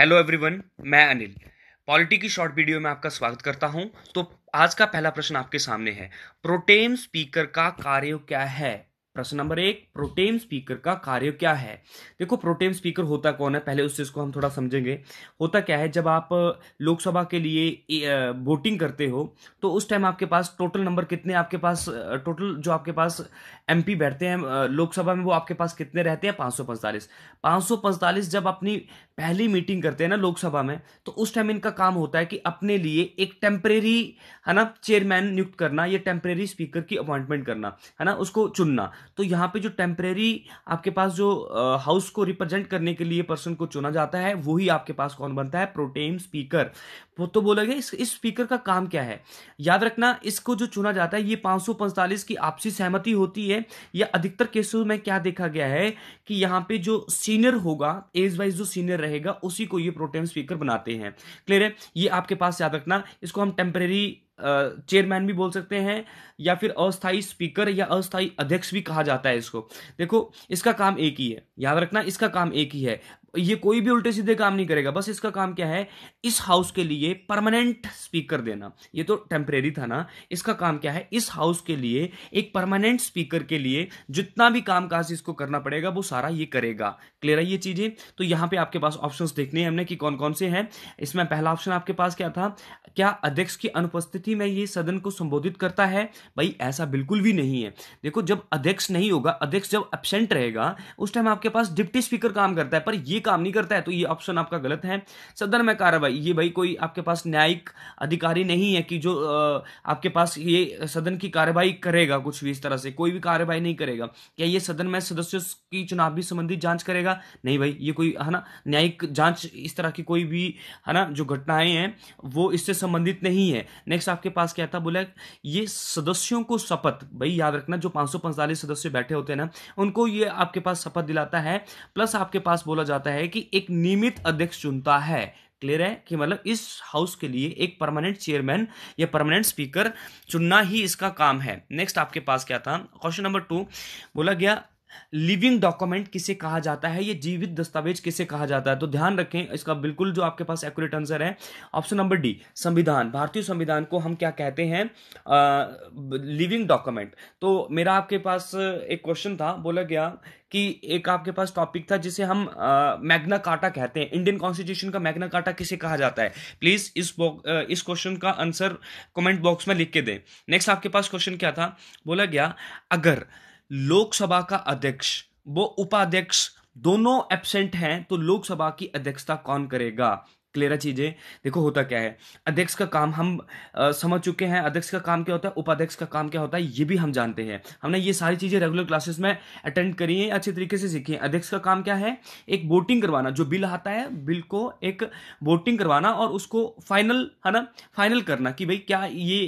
Hello everyone मैं Anil. Polity की short video में आपका स्वागत करता हूँ। तो आज का पहला प्रश्न आपके सामने है। प्रोटेम स्पीकर का कार्य क्या है? प्रश्न नंबर एक प्रोटेम स्पीकर का कार्य क्या है? देखो प्रोटेम स्पीकर होता कौन है? पहले उस चीज़ को हम थोड़ा समझेंगे। होता क्या है? जब आप लोकसभा के लिए वोटिंग करते हो तो उस टाइम आपके पास टोटल नंबर कितने आपके पास टोटल जो आपके पास एमपी बैठते हैं लोकसभा में वो आपके पास कितने रहते हैं? पाँच सौ जब अपनी पहली मीटिंग करते हैं ना लोकसभा में तो उस टाइम इनका काम होता है कि अपने लिए एक टेम्परेरी है ना चेयरमैन नियुक्त करना या टेम्परेरी स्पीकर की अपॉइंटमेंट करना, है ना, उसको चुनना। तो यहाँ पे जो टेम्परेरी आपके पास जो हाउस को रिप्रेजेंट करने के लिए पर्सन को चुना जाता है वही आपके पास कौन बनता है? प्रोटेम स्पीकर वो तो बोला गया इस, इस स्पीकर का काम क्या है? याद रखना इसको जो चुना जाता है ये पाँच की आपसी सहमति होती है या अधिकतर केसों में क्या देखा गया है कि यहाँ पे जो सीनियर होगा एज वाइज जो सीनियर रहेगा उसी को ये प्रोटेम स्पीकर बनाते हैं. क्लियर है? ये आपके पास याद रखना इसको हम टेम्परेरी चेयरमैन भी बोल सकते हैं, या फिर अस्थाई स्पीकर या अस्थाई अध्यक्ष भी कहा जाता है इसको। देखो, इसका काम एक ही है। याद रखना, इसका काम एक ही है। ये कोई भी उल्टे सीधे काम नहीं करेगा। बस इसका काम क्या है? इस हाउस के लिए परमानेंट स्पीकर देना। ये तो टेम्परेरी था ना। इसका काम क्या है? इस हाउस के लिए, एक परमानेंट स्पीकर के लिए जितना भी काम काज इसको करना पड़ेगा, वो सारा ये करेगा। क्लियर है ये चीज़ें। तो यहाँ पे आपके पास ऑप्शंस देखने हैं हमने कि कौन कौन से हैं। इसमें पहला ऑप्शन आपके पास क्या था? क्या अध्यक्ष की अनुपस्थिति में ये सदन को संबोधित करता है? भाई, ऐसा बिल्कुल भी नहीं है। देखो, जब अध्यक्ष नहीं होगा, अध्यक्ष जब एबसेंट रहेगा, उस टाइम आपके पास डिप्टी स्पीकर काम करता है, पर ये काम नहीं करता है तो ये ऑप्शन आपका गलत है। सदन में कार्रवाई, ये भाई कोई आपके पास न्यायिक अधिकारी नहीं है कि जो आपके पास ये सदन की कार्रवाई करेगा कुछ भी इस तरह से, कोई भी कार्रवाई नहीं करेगा। क्या ये सदन में सदस्यों की चुनावी संबंधित जाँच करेगा? नहीं भाई, ये कोई, है ना, न्यायिक जाँच इस तरह की कोई भी, है ना, जो घटनाएँ हैं, वो इससे संबंधित नहीं है। नेक्स्ट आपके पास क्या था बोला? ये सदस्यों को शपथ, भाई याद रखना, जो पाँच सदस्य बैठे होते हैं ना, उनको ये आपके पास शपथ दिलाता है। प्लस आपके पास बोला जाता है कि एक नियमित अध्यक्ष चुनता है। क्लियर है? कि मतलब इस हाउस के लिए एक परमानेंट चेयरमैन या परमानेंट स्पीकर चुनना ही इसका काम है। नेक्स्ट आपके पास क्या था? क्वेश्चन नंबर टू बोला गया लिविंग डॉक्यूमेंट किसे कहा जाता है, ये जीवित दस्तावेज़ किसे कहा जाता है? तो ध्यान रखें, इसका बिल्कुल जो आपके पास एक्यूरेट आंसर है। ऑप्शन नंबर डी संविधान। भारतीय संविधान को हम क्या कहते हैं? Living document. तो मेरा आपके पास एक क्वेश्चन था, बोला गया कि एक आपके पास टॉपिक था जिसे हम मैग्ना काटा कहते हैं। इंडियन कॉन्स्टिट्यूशन का मैग्ना काटा किसे कहा जाता है? प्लीज़ इस इस क्वेश्चन का आंसर कमेंट बॉक्स में लिख के दें। नेक्स्ट आपके पास क्वेश्चन क्या था? बोला गया, अगर लोकसभा का अध्यक्ष वो उपाध्यक्ष दोनों एबसेंट हैं तो लोकसभा की अध्यक्षता कौन करेगा? क्लियर चीज़ें। देखो होता क्या है? अध्यक्ष का काम हम आ, समझ चुके हैं। अध्यक्ष का काम क्या होता है? उपाध्यक्ष का काम क्या होता है? ये भी हम जानते हैं। हमने ये सारी चीज़ें रेगुलर क्लासेस में अटेंड करी है अच्छे तरीके से सीखी है। अध्यक्ष का काम क्या है? एक वोटिंग करवाना। जो बिल आता है बिल को एक वोटिंग करवाना और उसको फाइनल है ना? फाइनल करना कि भाई क्या ये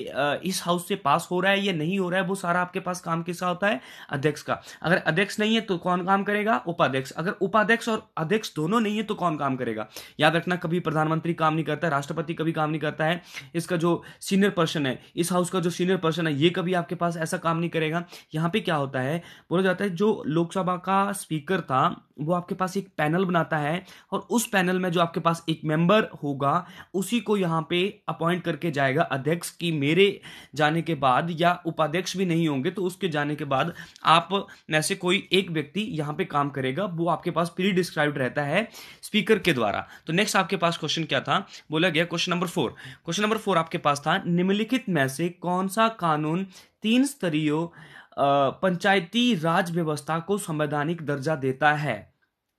इस हाउस से पास हो रहा है या नहीं हो रहा है? वो सारा आपके पास काम किसका होता है? अध्यक्ष का। अगर अध्यक्ष नहीं है तो कौन काम करेगा? उपाध्यक्ष। अगर उपाध्यक्ष और अध्यक्ष दोनों नहीं है तो कौन काम करेगा? याद रखना कभी प्रधानमंत्री काम नहीं करता है, राष्ट्रपति कभी काम नहीं करता है, इसका जो सीनियर पर्सन है, इस हाउस का जो सीनियर पर्सन है, ये कभी आपके पास ऐसा काम नहीं करेगा। यहाँ पे क्या होता है, बोला जाता है जो लोकसभा का स्पीकर था वो आपके पास एक पैनल बनाता है और उस पैनल में जो आपके पास एक मेंबर होगा, उसी को यहाँ पे अपॉइंट करके जाएगा अध्यक्ष की मेरे जाने के बाद या उपाध्यक्ष भी नहीं होंगे तो उसके जाने के बाद आप में से कोई एक व्यक्ति यहाँ पे काम करेगा, वो आपके पास प्री डिस्क्राइब्ड रहता है स्पीकर के द्वारा। तो नेक्स्ट आपके पास क्वेश्चन क्या था? बोला गया question number four question number four आपके पास था, निम्नलिखित में से कौन सा कानून तीन स्तरीय पंचायती राज व्यवस्था को संवैधानिक दर्जा देता है।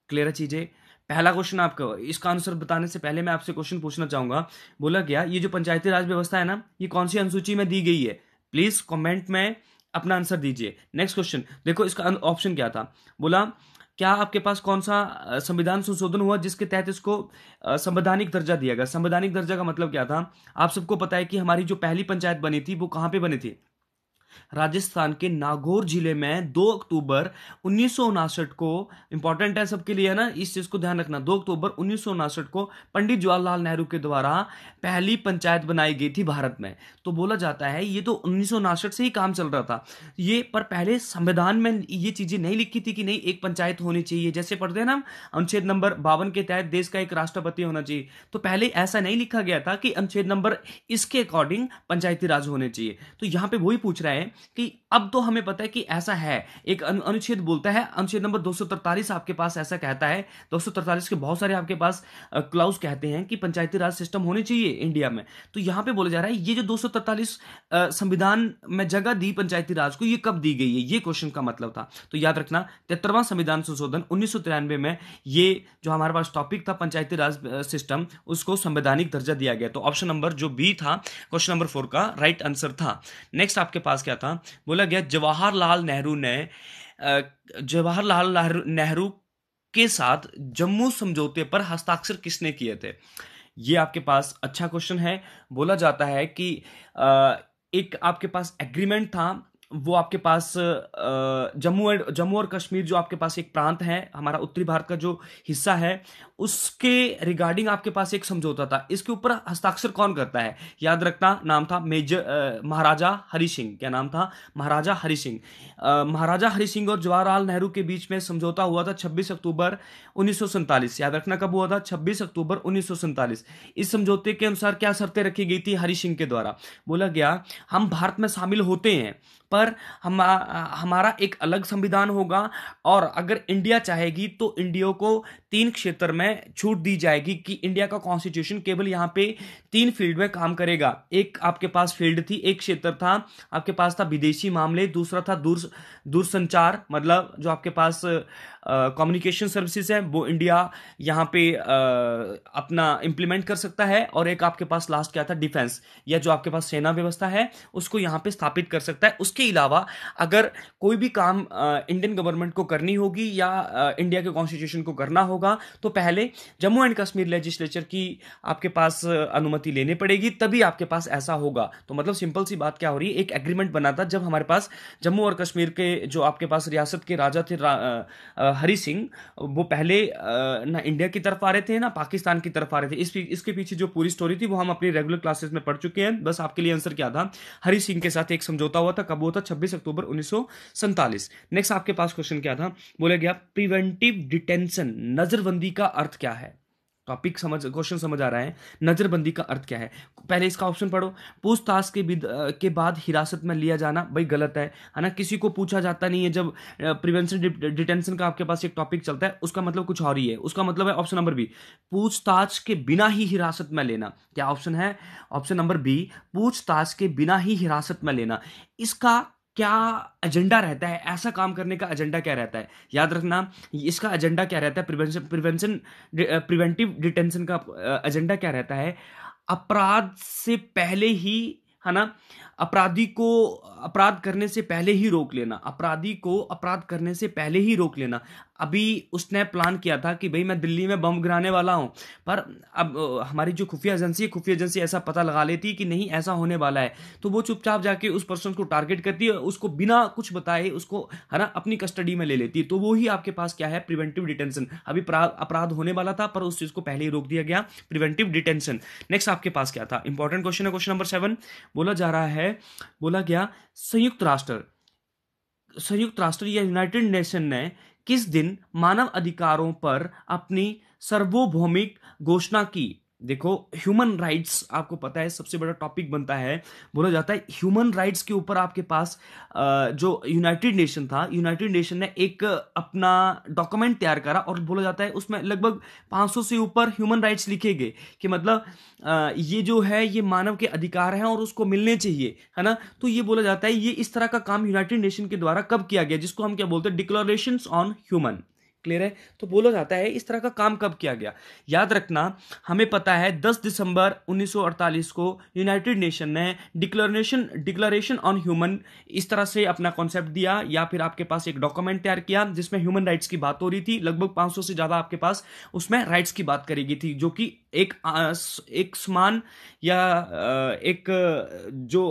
क्लियर है चीज़ें? पहला क्वेश्चन आपका, इसका आंसर बताने से पहले मैं आपसे क्वेश्चन पूछना चाहूँगा। बोला गया, ये जो पंचायती राज व्यवस्था है ना, ये कौन सी अनुसूची में दी गई है? प्लीज़ कमेंट में अपना आंसर दीजिए। नेक्स्ट क्वेश्चन देखो इसका ऑप्शन क्या था? बोला, क्या आपके पास कौन सा संविधान संशोधन हुआ जिसके तहत इसको संवैधानिक दर्जा दिया गया? संवैधानिक दर्जा का मतलब क्या था? आप सबको पता है कि हमारी जो पहली पंचायत बनी थी, वो कहाँ पे बनी थी? राजस्थान के नागौर ज़िले में 2 अक्टूबर उन्नीस को इंपॉर्टेंट है सबके लिए, है ना? इस चीज़ को ध्यान रखना। 2 अक्टूबर उन्नीस को पंडित जवाहरलाल नेहरू के द्वारा पहली पंचायत बनाई गई थी भारत में। तो बोला जाता है, ये तो उन्नीस से ही काम चल रहा था। ये, पर पहले संविधान में ये चीज़ें नहीं लिखी थी कि नहीं, एक पंचायत होनी चाहिए। जैसे पढ़ते हैं ना अनुच्छेद नंबर बावन के तहत देश का एक राष्ट्रपति होना चाहिए। तो पहले ऐसा नहीं लिखा गया था कि अनुच्छेद नंबर इसके अकॉर्डिंग पंचायती राज होने चाहिए। तो यहाँ पे वही पूछ रहा है कि अब तो हमें पता है कि ऐसा है। एक अनुच्छेद बोलता है, अनुच्छेद नंबर दो आपके पास ऐसा कहता है। दो के बहुत सारे आपके पास क्लाउज कहते हैं कि पंचायती राज सिस्टम होनी चाहिए इंडिया में। तो यहाँ पे बोला जा रहा है, ये जो दो संविधान में जगह दी पंचायती राज को, ये कब दी गई है? ये क्वेश्चन का मतलब था। तो याद रखना तिहत्तरवां संविधान संशोधन उन्नीस में ये जो हमारे पास टॉपिक था पंचायती राज सिस्टम उसको संवैधानिक दर्जा दिया गया। तो ऑप्शन नंबर जो बी था क्वेश्चन नंबर फोर का राइट आंसर था। नेक्स्ट आपके पास था? बोला गया, जवाहरलाल नेहरू ने जवाहरलाल नेहरू के साथ जम्मू समझौते पर हस्ताक्षर किसने किए थे? ये आपके पास अच्छा क्वेश्चन है। बोला जाता है कि एक आपके पास एग्रीमेंट था वो आपके पास जम्मू एंड, जम्मू और कश्मीर जो आपके पास एक प्रांत है, हमारा उत्तरी भारत का जो हिस्सा है, उसके रिगार्डिंग आपके पास एक समझौता था। इसके ऊपर हस्ताक्षर कौन करता है? याद रखना, नाम था मेजर महाराजा हरि सिंह। क्या नाम था? महाराजा हरि सिंह। महाराजा हरि सिंह और जवाहरलाल नेहरू के बीच में समझौता हुआ था 26 अक्टूबर उन्नीस याद रखना कब हुआ था? 26 अक्टूबर उन्नीस सौ सैंतालीस। इस समझौते के अनुसार क्या शर्तें रखी गई थी हरि सिंह के द्वारा? बोला गया, हम भारत में शामिल होते हैं पर हम हमारा एक अलग संविधान होगा और अगर इंडिया चाहेगी तो इंडिया को तीन क्षेत्र में छूट दी जाएगी कि इंडिया का कॉन्स्टिट्यूशन केवल यहाँ पे तीन फ़ील्ड में काम करेगा। एक आपके पास फ़ील्ड थी एक क्षेत्र था आपके पास था विदेशी मामले दूसरा था दूर दूरसंचार मतलब जो आपके पास कम्युनिकेशन सर्विसेज़ है वो इंडिया यहाँ पे आ, अपना इम्प्लीमेंट कर सकता है और एक आपके पास लास्ट क्या था डिफेंस या जो आपके पास सेना व्यवस्था है उसको यहाँ पे स्थापित कर सकता है। उसके अलावा अगर कोई भी काम इंडियन गवर्नमेंट को करनी होगी या इंडिया के कॉन्स्टिट्यूशन को करना होगा तो पहले जम्मू एंड कश्मीर लेजिस्लेचर की आपके पास अनुमति लेनी पड़ेगी तभी आपके पास ऐसा होगा। तो मतलब सिंपल सी बात क्या हो रही है? एक एग्रीमेंट बना था जब हमारे पास जम्मू और कश्मीर के जो आपके पास रियासत के राजा थे रा, हरी सिंह वो पहले ना इंडिया की तरफ़ आ रहे थे ना पाकिस्तान की तरफ़ आ रहे थे। इस इसके पीछे जो पूरी स्टोरी थी वो हम अपनी रेगुलर क्लासेस में पढ़ चुके हैं। बस आपके लिए आंसर क्या था? हरी सिंह के साथ एक समझौता हुआ था कब हुआ था छब्बीस अक्टूबर उन्नीस नेक्स्ट आपके पास क्वेश्चन क्या था? बोला गया प्रिवेंटिव डिटेंशन नजरबंदी का अर्थ क्या है? टॉपिक समझ क्वेश्चन समझ आ रहा है नजरबंदी का अर्थ क्या है? पहले इसका ऑप्शन पढ़ो। पूछताछ के बिद, के बाद हिरासत में लिया जाना भाई गलत है है ना? किसी को पूछा जाता नहीं है जब प्रिवेंशन डिटेंशन का आपके पास एक टॉपिक चलता है उसका मतलब कुछ और ही है। उसका मतलब है ऑप्शन नंबर बी पूछताछ के बिना ही हिरासत में लेना। क्या ऑप्शन है? ऑप्शन नंबर बी पूछताछ के बिना ही हिरासत में लेना। इसका क्या एजेंडा रहता है? ऐसा काम करने का एजेंडा क्या रहता है? याद रखना, इसका एजेंडा क्या रहता है? प्रिवेंशन प्रिवेंशन प्रिवेंटिव डिटेंशन का एजेंडा क्या रहता है? अपराध से पहले ही, है ना? अपराधी को, अपराध करने से पहले ही रोक लेना। अपराधी को अपराध करने से पहले ही रोक लेना। अभी उसने प्लान किया था कि भाई मैं दिल्ली में बम गिराने वाला हूँ। पर अब हमारी जो खुफिया एजेंसी है, खुफिया एजेंसी ऐसा पता लगा लेती कि नहीं, ऐसा होने वाला है। तो वो चुपचाप जाके उस पर्सन को टारगेट करती है, उसको बिना कुछ बताए उसको, है ना, अपनी कस्टडी में ले लेती है। तो वो ही आपके पास क्या है? प्रिवेंटिव डिटेंशन अभी अपराध होने वाला था, पर उस चीज़ को पहले ही रोक दिया गया। प्रिवेंटिव डिटेंशन नेक्स्ट आपके पास क्या था? इंपॉर्टेंट क्वेश्चन है क्वेश्चन नंबर सेवन बोला जा रहा है, बोला गया, संयुक्त राष्ट्र। संयुक्त राष्ट्र या यूनाइटेड नेशन ने किस दिन मानव अधिकारों पर अपनी सार्वभौमिक घोषणा की? देखो ह्यूमन राइट्स आपको पता है, सबसे बड़ा टॉपिक बनता है। बोला जाता है ह्यूमन राइट्स के ऊपर आपके पास जो यूनाइटेड नेशन था यूनाइटेड नेशन ने एक, अपना डॉक्यूमेंट तैयार करा और बोला जाता है, उसमें लगभग 500 से ऊपर ह्यूमन राइट्स लिखे गए कि मतलब ये जो है, ये मानव के अधिकार हैं और उसको मिलने चाहिए, है ना? तो ये बोला जाता है, ये इस तरह का काम यूनाइटेड नेशन के द्वारा कब किया गया, जिसको हम क्या बोलते हैं डिक्लोरेशन ऑन ह्यूमन क्लियर है? तो बोला जाता है, इस तरह का काम कब किया गया? याद रखना, हमें पता है 10 दिसंबर 1948 को यूनाइटेड नेशन ने डिक्लेरेशन डिक्लेरेशन ऑन ह्यूमन इस तरह से अपना कॉन्सेप्ट दिया, या फिर आपके पास एक डॉक्यूमेंट तैयार किया, जिसमें ह्यूमन राइट्स की बात हो रही थी, लगभग 500 से ज़्यादा आपके पास उसमें राइट्स की बात करेगी थी, जो कि एक एक समान या एक, जो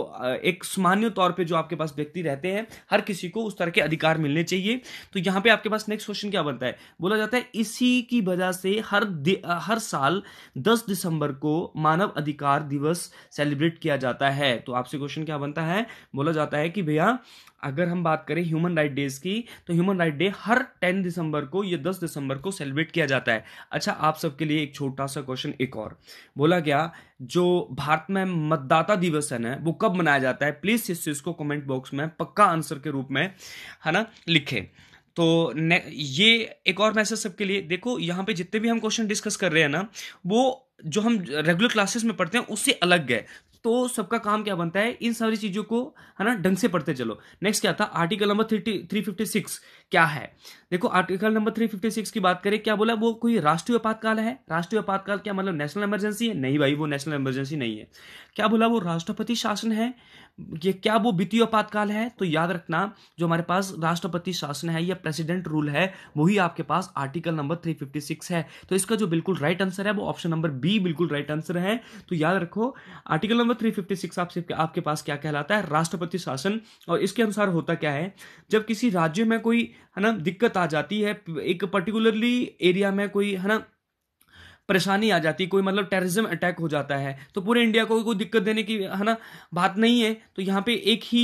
एक सामान्य तौर पे जो आपके पास व्यक्ति रहते हैं, हर किसी को उस तरह के अधिकार मिलने चाहिए। तो यहाँ पे आपके पास नेक्स्ट क्वेश्चन क्या बनता है। बोला जाता है, इसी की वजह से हर हर साल 10 दिसंबर को मानव अधिकार दिवस सेलिब्रेट किया जाता है। तो आपसे क्वेश्चन क्या बनता है? बोला जाता है कि भैया, अगर हम बात करें ह्यूमन राइट डेज़ की तो ह्यूमन राइट डे हर टेन दिसंबर को या दस दिसंबर को सेलिब्रेट किया जाता है। अच्छा आप सबके लिए एक छोटा सा क्वेश्चन एक और। बोला गया, जो भारत में मतदाता दिवस है ना, वो कब मनाया जाता है? प्लीज़ इस चीज़ को कमेंट बॉक्स में पक्का आंसर के रूप में, है ना, लिखे। तो ये एक और मैसेज सबके लिए, देखो, यहाँ पे जितने भी हम क्वेश्चन डिस्कस कर रहे हैं ना, वो जो हम रेगुलर क्लासेस में पढ़ते हैं, उससे अलग है। तो सबका काम क्या बनता है? इन सारी चीज़ों को, है ना, ढंग से पढ़ते चलो। नेक्स्ट क्या था? Article number three three fifty six क्या है? देखो article number three fifty six की बात करें, क्या बोला? वो कोई राष्ट्रीय आपातकाल है? राष्ट्रीय आपातकाल क्या मतलब नेशनल इमरजेंसी है? नहीं भाई, वो नेशनल इमरजेंसी नहीं है। क्या बोला? वो राष्ट्रपति शासन है? ये क्या वो वित्तीय आपातकाल है? तो याद रखना, जो हमारे पास राष्ट्रपति शासन है या प्रेसिडेंट रूल है, वही आपके पास आर्टिकल नंबर 356 है। तो इसका जो बिल्कुल राइट आंसर है, वो ऑप्शन नंबर बी बिल्कुल राइट आंसर है। तो याद रखो, आर्टिकल नंबर 356 आपसे आपके पास क्या कहलाता है? राष्ट्रपति शासन। और इसके अनुसार होता क्या है? जब किसी राज्य में कोई, है ना, दिक्कत आ जाती है, एक पर्टिकुलरली एरिया में कोई, है ना परेशानी आ जाती है, कोई मतलब टेररिज्म अटैक हो जाता है। तो पूरे इंडिया को कोई दिक्कत देने की, है ना, बात नहीं है। तो यहाँ पे एक ही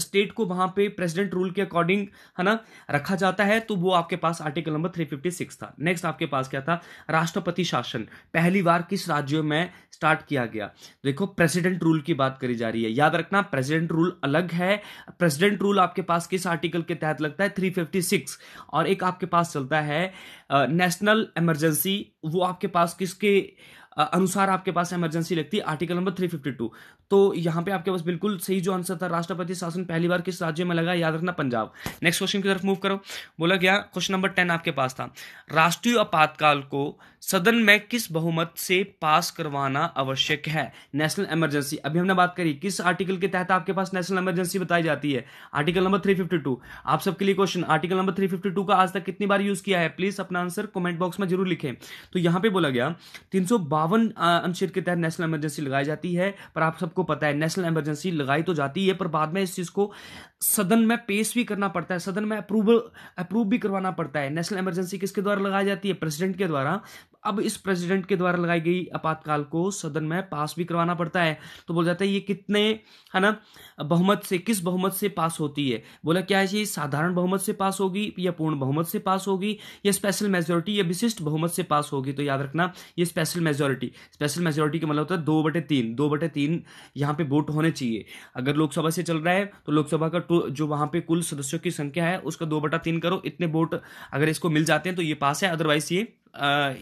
स्टेट को वहाँ पे प्रेसिडेंट रूल के अकॉर्डिंग है ना, रखा जाता है। तो वो आपके पास आर्टिकल नंबर 356 था। नेक्स्ट आपके पास क्या था? राष्ट्रपति शासन। पहली बार किस राज्यों में स्टार्ट किया गया? देखो प्रेसिडेंट रूल की बात करी जा रही है। याद रखना प्रेसिडेंट रूल अलग है। प्रेसिडेंट रूल आपके पास किस आर्टिकल के तहत लगता है? 356 और एक आपके पास चलता है नेशनल इमरजेंसी, वो आपके पास किसके अनुसार आपके पास इमरजेंसी लगती है? आर्टिकल नंबर 352 तो यहाँ पे आपके पास बिल्कुल सही जो आंसर था, राष्ट्रपति शासन पहली बार किस राज्य में लगा, याद रखना पंजाब। नेक्स्ट क्वेश्चन की तरफ़ मूव करो। बोला गया क्वेश्चन नंबर टेन आपके पास था। राष्ट्रीय आपातकाल को सदन में किस बहुमत से पास करवाना आवश्यक है? National emergency. अभी हमने बात करी, किस आर्टिकल के तहत आपके पास नेशनल इमरजेंसी बताई जाती है? आर्टिकल नंबर 352 आप सबके लिए क्वेश्चन, आर्टिकल नंबर 352 का आज तक कितनी बार यूज़ किया है? प्लीज़ अपना आंसर कमेंट बॉक्स में ज़रूर लिखें। तो यहाँ पे बोला गया, तीन अनुच्छेद के तहत नेशनल इमरजेंसी लगाई जाती है, पर आप सबको पता है, नेशनल इमरजेंसी लगाई तो जाती है, पर बाद में इस चीज़ को सदन में पेश भी करना पड़ता है, सदन में अप्रूव अप्रूव भी करवाना पड़ता है। नेशनल इमरजेंसी किसके द्वारा लगाई जाती है? प्रेसिडेंट के द्वारा। अब इस प्रेसिडेंट के द्वारा लगाई गई आपातकाल को सदन में पास भी करवाना पड़ता है। तो बोल जाता है, ये कितने, है ना, बहुमत से, किस बहुमत से पास होती है? बोला, क्या है ये साधारण बहुमत से पास होगी या पूर्ण बहुमत से पास होगी? या स्पेशल मेजोरिटी या विशिष्ट बहुमत से पास होगी? तो याद रखना, ये स्पेशल मेजोरिटी स्पेशल मेजोरिटी का मतलब होता है दो बटे तीन, दो बटे तीन यहाँ पे वोट होने चाहिए। अगर लोकसभा से चल रहा है तो लोकसभा का जो वहाँ पे कुल सदस्यों की संख्या है, उसका दो बटा तीन करो, इतने वोट अगर इसको मिल जाते हैं तो ये पास है अदरवाइज़ ये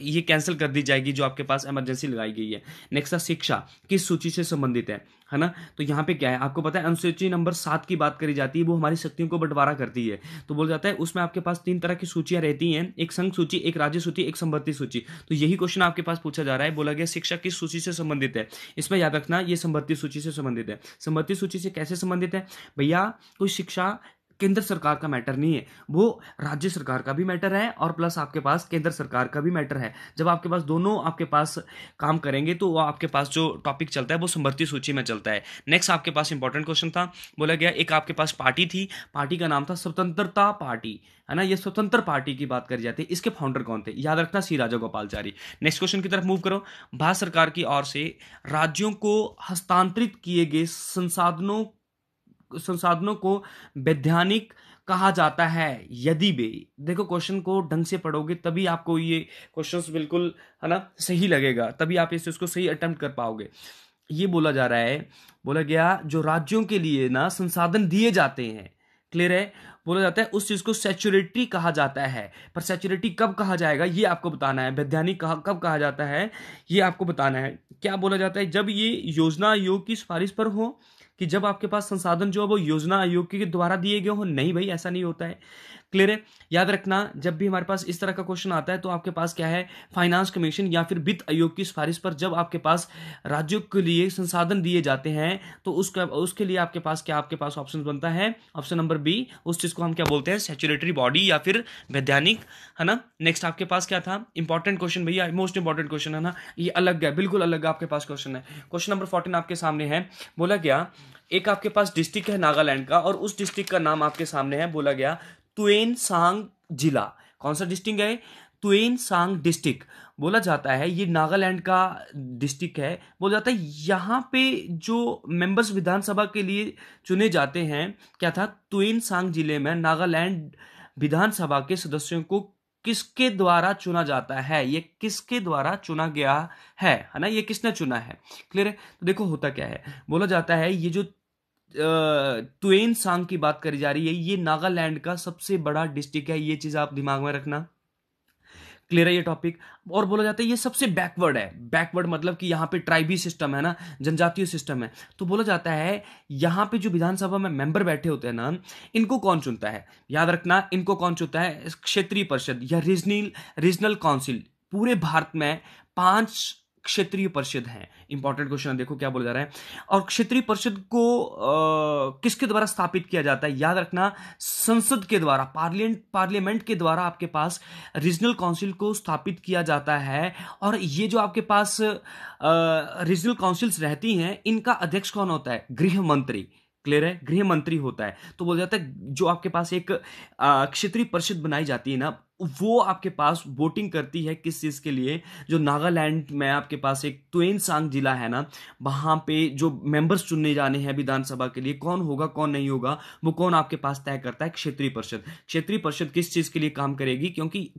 ये कैंसिल कर दी जाएगी जो आपके पास इमरजेंसी लगाई गई है। नेक्स्ट शिक्षा, किस सूची से संबंधित है है ना? तो यहाँ पे क्या है? आपको पता है, अनुसूची नंबर सात की बात करी जाती है, वो हमारी शक्तियों को बंटवारा करती है। तो बोल जाता है, उसमें आपके पास तीन तरह की सूचियाँ रहती हैं, एक संघ सूची, एक राज्य सूची, एक संबद्धि सूची। तो यही क्वेश्चन आपके पास पूछा जा रहा है, बोला गया शिक्षा किस सूची से संबंधित है? इसमें याद रखना, ये संबद्धि सूची से संबंधित है। संबद्धि सूची से कैसे संबंधित है? भैया, कोई शिक्षा केंद्र सरकार का मैटर नहीं है। वो राज्य सरकार का भी मैटर है और प्लस आपके पास केंद्र सरकार का भी मैटर है। जब आपके पास दोनों आपके पास काम करेंगे तो आपके पास जो टॉपिक चलता है, वो समर्थी सूची में चलता है। नेक्स्ट आपके पास इंपॉर्टेंट क्वेश्चन था। बोला गया, एक आपके पास पार्टी थी। पार्टी का नाम था स्वतंत्रता पार्टी। है ना? ये स्वतंत्र पार्टी की बात करी जाती है। इसके फाउंडर कौन थे? याद रखना C Raja Gopalachari next question की तरफ़ मूव करो। भारत सरकार की ओर से राज्यों को हस्तांतरित किए गए संसाधनों संसाधनों को वैधानिक कहा जाता है, यदि भी। देखो क्वेश्चन को ढंग से पढ़ोगे, तभी आपको ये क्वेश्चन बिल्कुल, है ना, सही लगेगा, तभी आप इस उसको सही अटेम्प्ट कर पाओगे। ये बोला जा रहा है, बोला गया, जो राज्यों के लिए ना संसाधन दिए जाते हैं क्लियर है? बोला जाता है, उस चीज़ को सेचुरिटी कहा जाता है। पर सेचुरिटी कब कहा जाएगा, ये आपको बताना है। वैज्ञानिक कहा, कब कहा जाता है, ये आपको बताना है। क्या बोला जाता है? जब ये योजना आयोग की सिफारिश पर हो कि जब आपके पास संसाधन जो है वो योजना आयोग के द्वारा दिए गए हो, नहीं भाई, ऐसा नहीं होता है। क्लियर है? याद रखना, जब भी हमारे पास इस तरह का क्वेश्चन आता है तो आपके पास क्या है? फाइनेंस कमीशन या फिर वित्त आयोग की सिफारिश पर जब आपके पास राज्यों के लिए संसाधन दिए जाते हैं तो उसका, उसके लिए आपके पास क्या, आपके पास ऑप्शन बनता है? ऑप्शन नंबर बी उस चीज़ को हम क्या बोलते हैं? सेचुरेटरी बॉडी या फिर वैज्ञानिक है ना? नेक्स्ट आपके पास क्या था? इंपॉर्टेंट क्वेश्चन भैया मोस्ट इंपॉर्टेंट क्वेश्चन है ना? ये अलग है, बिल्कुल अलग आपके पास क्वेश्चन है। क्वेश्चन नंबर फोर्टीन आपके सामने है। बोला गया, एक आपके पास डिस्ट्रिक्ट है नागालैंड का, और उस डिस्ट्रिक्ट का नाम आपके सामने है, बोला गया तुएन सांग जिला। कौन सा डिस्ट्रिक्ट है? तुएन सांग डिस्ट्रिक्ट। बोला जाता है, ये नागालैंड का डिस्ट्रिक्ट है। बोला जाता है, यहाँ पे जो मेंबर्स विधानसभा के लिए चुने जाते हैं, क्या था? तुएन सांग ज़िले में नागालैंड विधानसभा के सदस्यों को किसके द्वारा चुना जाता है? ये किसके द्वारा चुना गया है? है ना? ये किसने चुना है? क्लियर है? तो देखो होता क्या है। बोला जाता है, ये जो तुएन सांग की बात करी जा रही है। ये नागालैंड का सबसे बड़ा डिस्ट्रिक्ट है। ये चीज़ आप दिमाग में रखना। क्लियर है ये टॉपिक और बोला जाता है ये सबसे बैकवर्ड है। बैकवर्ड मतलब कि यहाँ पे ट्राइबी सिस्टम है ना, जनजातीय सिस्टम है। तो बोला जाता है, यहाँ पे जो विधानसभा में मेंबर बैठे होते हैं ना, इनको कौन चुनता है? याद रखना, इनको कौन चुनता है? क्षेत्रीय परिषद या रीजनल रीजनल काउंसिल पूरे भारत में पाँच क्षेत्रीय परिषद है। इंपॉर्टेंट क्वेश्चन है देखो क्या बोला जा रहा है। और क्षेत्रीय परिषद को आ, किसके द्वारा स्थापित किया जाता है? याद रखना संसद के द्वारा पार्लियामेंट पार्लियामेंट के द्वारा आपके पास रीजनल काउंसिल को स्थापित किया जाता है। और ये जो आपके पास रीजनल काउंसिल्स रहती हैं इनका अध्यक्ष कौन होता है? गृह मंत्री। क्लियर है? गृह मंत्री होता है। तो बोल जाता है जो आपके पास एक क्षेत्रीय परिषद बनाई जाती है ना वो आपके पास वोटिंग करती है किस चीज़ के लिए? जो नागालैंड में आपके पास एक ट्वेन सांग जिला है ना, वहाँ पे जो मेंबर्स चुनने जाने हैं विधानसभा के लिए, कौन होगा, कौन नहीं होगा, वो कौन आपके पास तय करता है? क्षेत्रीय परिषद। क्षेत्रीय परिषद किस चीज़ के लिए काम करेगी? क्योंकि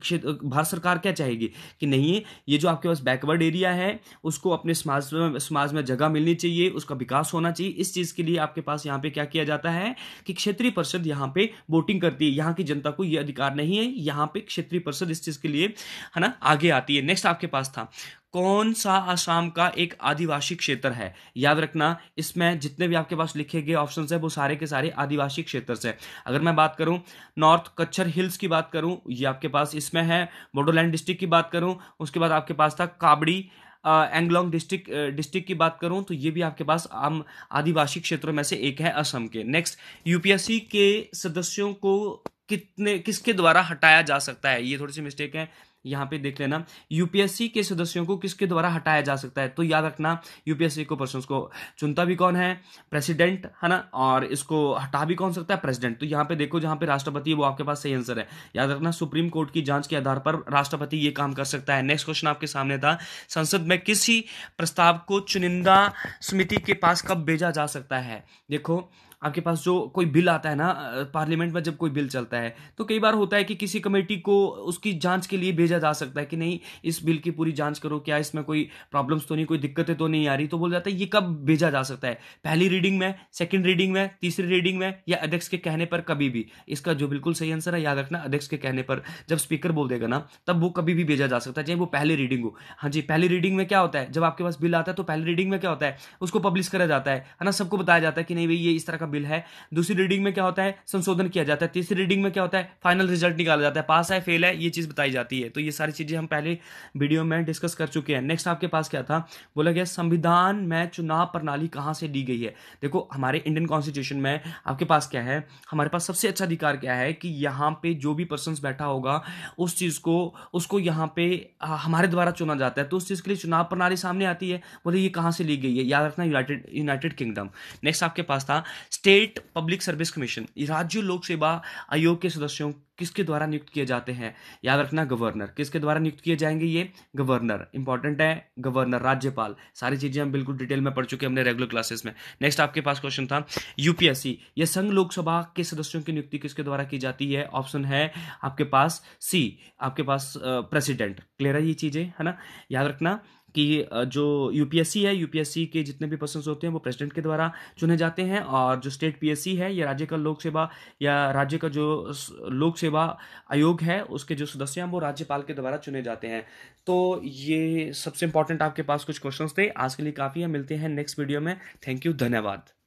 भारत सरकार क्या चाहेगी? कि नहीं, ये जो आपके पास बैकवर्ड एरिया है, उसको अपने समाज में समाज में जगह मिलनी चाहिए, उसका विकास होना चाहिए। इस चीज़ के लिए आपके पास यहाँ पे क्या किया जाता है कि क्षेत्रीय परिषद यहाँ पे वोटिंग करती है। यहाँ की जनता को यह अधिकार नहीं है। यहाँ पे क्षेत्रीय परिषद इस चीज़ के लिए, है ना, आगे आती है। नेक्स्ट आपके पास था, कौन सा आसाम का एक आदिवासी क्षेत्र है? याद रखना, इसमें जितने भी आपके पास लिखे गए ऑप्शंस है, वो सारे के सारे आदिवासी क्षेत्र से अगर मैं बात करूँ नॉर्थ कच्छर हिल्स की बात करूँ, ये आपके पास इसमें है। बोडोलैंड डिस्ट्रिक्ट की बात करूँ, उसके बाद आपके पास था काबड़ी एंगलोंग डिस्ट्रिक्ट डिस्ट्रिक्ट की बात करूँ तो ये भी आपके पास आम आदिवासी क्षेत्रों में से एक है असम के। नेक्स्ट यूपीएससी के सदस्यों को कितने, किसके द्वारा हटाया जा सकता है? ये थोड़ी सी मिस्टेक है। यहाँ पे देख लेना। यूपीएससी के सदस्यों को किसके द्वारा हटाया जा सकता है? तो याद रखना यूपीएससी को पर्सन को चुनता भी कौन है? प्रेसिडेंट है ना? और इसको हटा भी कौन सकता है? प्रेसिडेंट तो यहाँ पे देखो, जहाँ पे राष्ट्रपति वो आपके पास सही आंसर है। याद रखना सुप्रीम कोर्ट की जाँच के आधार पर राष्ट्रपति ये काम कर सकता है। नेक्स्ट क्वेश्चन आपके सामने था, संसद में किसी प्रस्ताव को चुनिंदा समिति के पास कब भेजा जा सकता है? देखो आपके पास जो कोई बिल आता है ना पार्लियामेंट में जब कोई बिल चलता है तो कई बार होता है कि किसी कमेटी को उसकी जाँच के लिए भेजा जा सकता है कि नहीं, इस बिल की पूरी जाँच करो, क्या इसमें कोई प्रॉब्लम्स तो नहीं, कोई दिक्कतें तो नहीं आ रही? तो बोल जाता है, ये कब भेजा जा सकता है? पहली रीडिंग में सेकेंड रीडिंग में, तीसरी रीडिंग में, या अध्यक्ष के कहने पर कभी भी? इसका जो बिल्कुल सही आंसर है, याद रखना, अध्यक्ष के कहने पर जब स्पीकर बोल देगा ना, तब वो कभी भी भेजा जा सकता है, चाहे वो पहली रीडिंग हो। हाँ जी, पहली रीडिंग में क्या होता है? जब आपके पास बिल आता है तो पहली रीडिंग में क्या होता है? उसको पब्लिश करा जाता है ना? सबको बताया जाता है कि नहीं भाई, ये इस तरह का बिल है। दूसरी रीडिंग में क्या होता है? संशोधन किया जाता है। तीसरी रीडिंग में क्या होता है? फाइनल रिज़ल्ट निकाला जाता है। पास है, फेल है, ये चीज़ बताई जाती है। तो ये सारी चीज़ें हम पहले वीडियो में डिस्कस कर चुके हैं। नेक्स्ट आपके पास क्या था? बोला गया, संविधान में चुनाव प्रणाली कहाँ से ली गई है? देखो, हमारे इंडियन कॉन्स्टिट्यूशन में आपके पास क्या है? हमारे पास सबसे अच्छा अधिकार क्या है कि यहाँ पे जो भी पर्सन बैठा होगा, उस चीज़ को, उसको यहाँ पे हमारे द्वारा चुना जाता है। तो उस चीज़ के लिए चुनाव प्रणाली सामने आती है। बोले, ये कहाँ से ली गई है? याद रखना यूनाइटेड यूनाइटेड किंगडम नेक्स्ट आपके पास था स्टेट पब्लिक सर्विस कमीशन राज्य लोक सेवा आयोग के सदस्यों किसके द्वारा नियुक्त किए जाते हैं? याद रखना गवर्नर। किसके द्वारा नियुक्त किए जाएँगे ये? गवर्नर। इंपॉर्टेंट है, गवर्नर, राज्यपाल। सारी चीज़ें हम बिल्कुल डिटेल में पढ़ चुके हैं हमने रेगुलर क्लासेस में। नेक्स्ट आपके पास क्वेश्चन था यूपीएससी ये संघ लोकसभा के सदस्यों की नियुक्ति किसके द्वारा की जाती है? ऑप्शन है आपके पास सी आपके पास प्रेसिडेंट क्लियर है ये चीज़ें, है ना? याद रखना कि जो यूपीएससी है यूपीएससी के जितने भी पर्सन होते हैं, वो प्रेसिडेंट के द्वारा चुने जाते हैं और जो स्टेट पीएससी है या राज्य का लोक सेवा या राज्य का जो लोक सेवा आयोग है, उसके जो सदस्य हैं, वो राज्यपाल के द्वारा चुने जाते हैं। तो ये सबसे इंपॉर्टेंट आपके पास कुछ क्वेश्चंस थे। आज के लिए काफ़ी है। मिलते हैं नेक्स्ट वीडियो में। थैंक यू धन्यवाद।